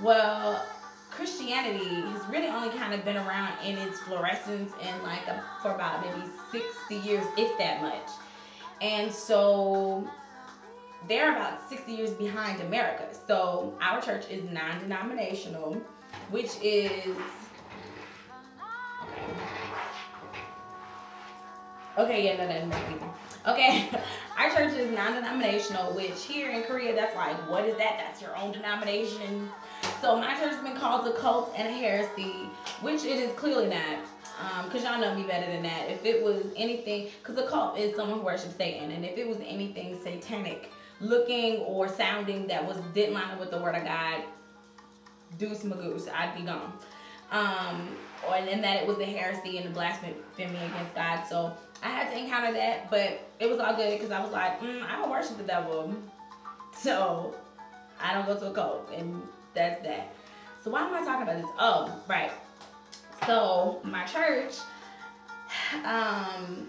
Well, Christianity has really only kind of been around in its fluorescence in like a, for about maybe 60 years, if that much. And so they're about 60 years behind America. So our church is non-denominational, which is Okay, yeah, no, no, no. Okay, our church is non-denominational, which here in Korea, that's like, what is that? That's your own denomination. So my church has been called a cult and a heresy, which it is clearly not. Um, cause y'all know me better than that. If it was anything, cause a cult is someone who worships Satan, and if it was anything satanic looking or sounding that was didn't line up with the word of God, deuce magoose, I'd be gone. Um, or and that it was the heresy and the blasphemy against God. So I had to encounter that, but it was all good because I was like, mm, I don't worship the devil, so I don't go to a cult, and that's that. So why am I talking about this? Oh, right. So my church um,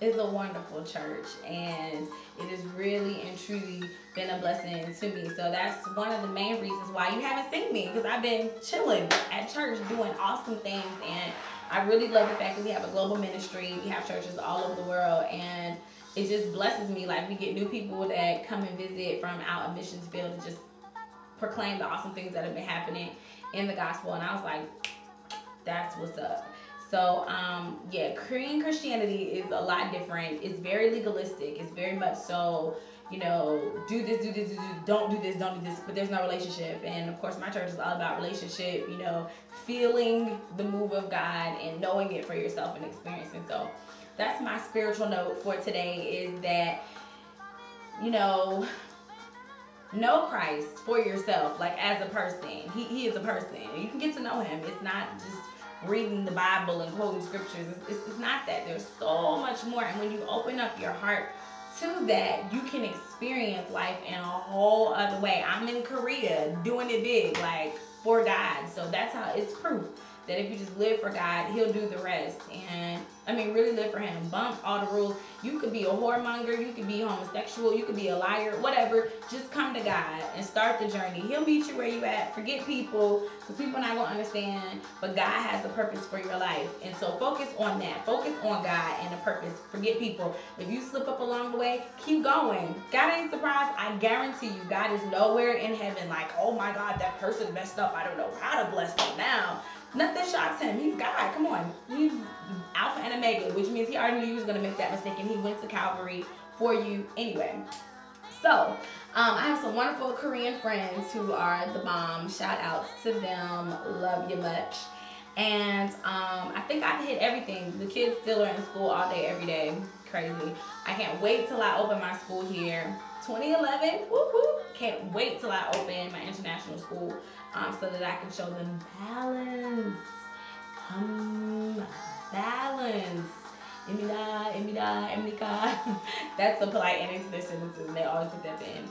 is a wonderful church, and it has really and truly been a blessing to me. So that's one of the main reasons why you haven't seen me because I've been chilling at church doing awesome things and I really love the fact that we have a global ministry. We have churches all over the world and it just blesses me. Like we get new people that come and visit from out of missions field to just proclaim the awesome things that have been happening in the gospel. And I was like, that's what's up. So um, yeah, Korean Christianity is a lot different. It's very legalistic. It's very much so, you know, do this, do this, do this, don't do this, don't do this, but there's no relationship. And of course, my church is all about relationship, you know, feeling the move of God and knowing it for yourself and experiencing. So that's my spiritual note for today is that, you know, know Christ for yourself, like as a person. He, he is a person. You can get to know him. It's not just reading the Bible and quoting scriptures. It's, it's, it's not that. There's so much more. And when you open up your heart to that, you can experience life in a whole other way. I'm in Korea doing it big, like for God. So that's how it's proof that if you just live for God, He'll do the rest. And I mean, really live for Him. Bump all the rules. You could be a whoremonger, you could be homosexual, you could be a liar, whatever. Just come to God and start the journey. He'll meet you where you at. Forget people, because people not gonna understand. But God has a purpose for your life, and so focus on that. Focus on God and the purpose. Forget people. If you slip up along the way, keep going. God ain't surprised. I guarantee you, God is nowhere in heaven like, oh my God, that person messed up. I don't know how to bless them now. Nothing shocks him. He's God. Come on. He's Alpha and Omega, which means he already knew he was going to make that mistake and he went to Calvary for you anyway. So, um, I have some wonderful Korean friends who are the bomb. Shout outs to them. Love you much. And um, I think I've hit everything. The kids still are in school all day, every day. Crazy. I can't wait till I open my school here. 2011, whoop whoop. Can't wait till I open my international school um, so that I can show them balance. Um, balance. Emida, Emida, Emika. That's the polite ending to their sentences, and they always put that in.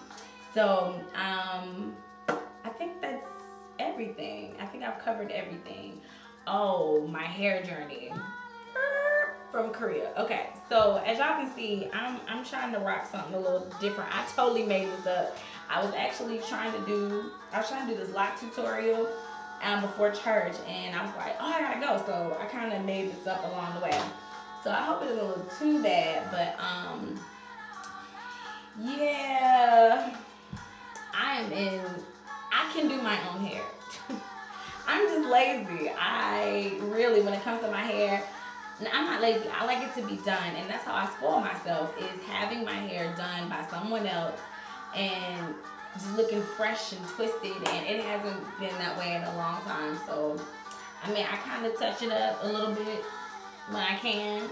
So, um, I think that's everything. I think I've covered everything. Oh, my hair journey from Korea. Okay, so as y'all can see, I'm I'm trying to rock something a little different. I totally made this up. I was actually trying to do, I was trying to do this lock tutorial um, before church and I was like, oh, I gotta go. So I kind of made this up along the way. So I hope it doesn't look too bad, but um, yeah, I am in, I can do my own hair. I'm just lazy. I really, when it comes to my hair, I'm not lazy. I like it to be done. And that's how I spoil myself is having my hair done by someone else and just looking fresh and twisted and it hasn't been that way in a long time so I mean I kind of touch it up a little bit when I can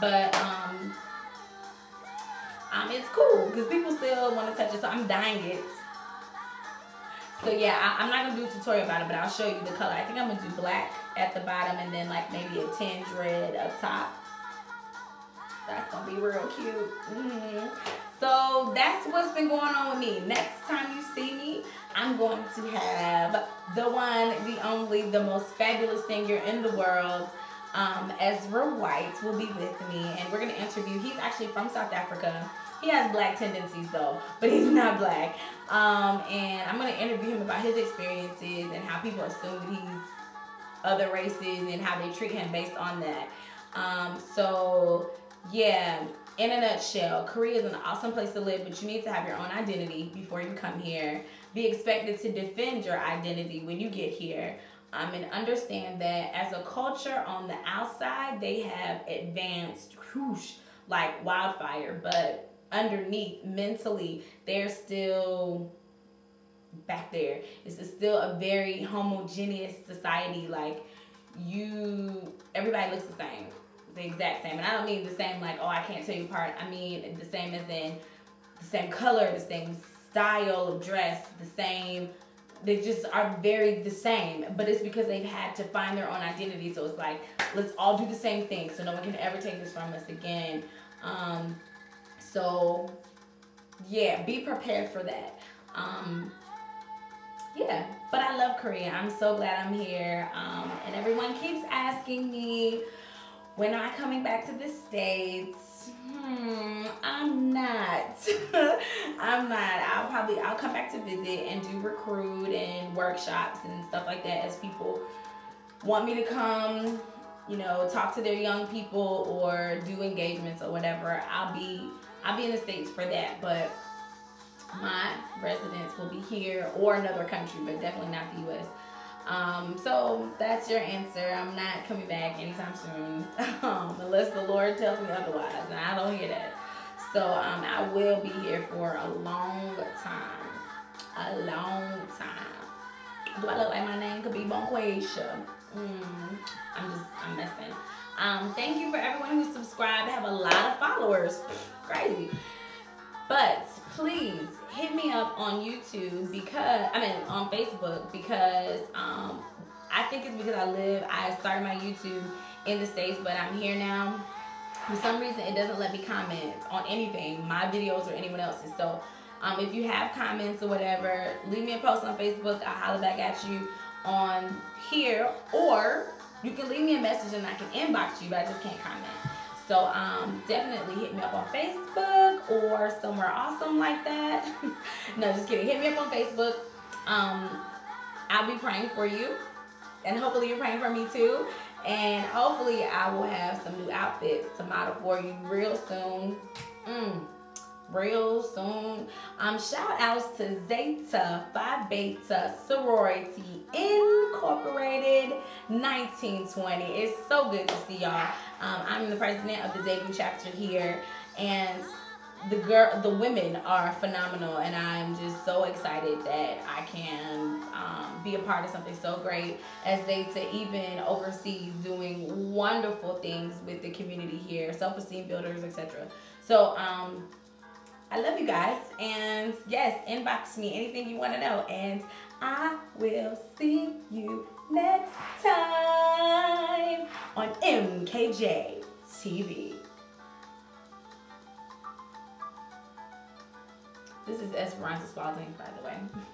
but um um it's cool because people still want to touch it so I'm dying it so yeah I, am not gonna do a tutorial about it but I'll show you the color I think I'm gonna do black at the bottom and then like maybe a tinge red up top that's gonna be real cute mm -hmm. So that's what's been going on with me. Next time you see me, I'm going to have the one, the only, the most fabulous singer in the world, um, Ezra White will be with me and we're going to interview. He's actually from South Africa. He has black tendencies though, but he's not black. Um, and I'm gonna interview him about his experiences and how people assume that he's other races and how they treat him based on that. Um, so yeah, in a nutshell, Korea is an awesome place to live, but you need to have your own identity before you come here. Be expected to defend your identity when you get here. Um, and understand that as a culture on the outside, they have advanced whoosh, like wildfire, but underneath mentally, they're still back there. It's still a very homogeneous society. Like you, everybody looks the same, the exact same. And I don't mean the same like, oh, I can't tell you apart. I mean the same as in the same color, the same style of dress, the same. They just are very the same, but it's because they've had to find their own identity. So it's like, let's all do the same thing, so no one can ever take this from us again. Um, so yeah, be prepared for that. Um, yeah, but I love Korea. I'm so glad I'm here. Um, and everyone keeps asking me, when am I coming back to the States? Hmm, I'm not. I'm not. I'll probably, I'll come back to visit and do recruit and workshops and stuff like that as people want me to come, you know, talk to their young people or do engagements or whatever. I'll be, I'll be in the States for that. But my residence will be here or another country, but definitely not the U.S. Um, so that's your answer. I'm not coming back anytime soon, um, unless the Lord tells me otherwise, and I don't hear that. So um, I will be here for a long time, a long time. Do I look like my name could be Bonquasia? Mm, I'm just, I'm messing. Um, thank you for everyone who subscribed. I have a lot of followers. Crazy. But please hit me up on YouTube because, I mean, on Facebook because um, I think it's because I live, I started my YouTube in the States, but I'm here now. For some reason, it doesn't let me comment on anything, my videos or anyone else's. So um, if you have comments or whatever, leave me a post on Facebook. I'll holler back at you on here. Or you can leave me a message and I can inbox you, but I just can't comment. So um, definitely hit me up on Facebook or somewhere awesome like that. no, just kidding. Hit me up on Facebook. Um, I'll be praying for you. And hopefully you're praying for me too. And hopefully I will have some new outfits to model for you real soon. Mm real soon. Um, shout outs to Zeta Phi Beta Sorority Incorporated 1920. It's so good to see y'all. Um, I'm the president of the debut chapter here, and the girl, the women are phenomenal, and I'm just so excited that I can um, be a part of something so great as Zeta, even overseas, doing wonderful things with the community here, self-esteem builders, etc. So, um, I love you guys. And yes, inbox me anything you want to know. And I will see you next time on MKJ TV. This is Esperanza Spalding, by the way.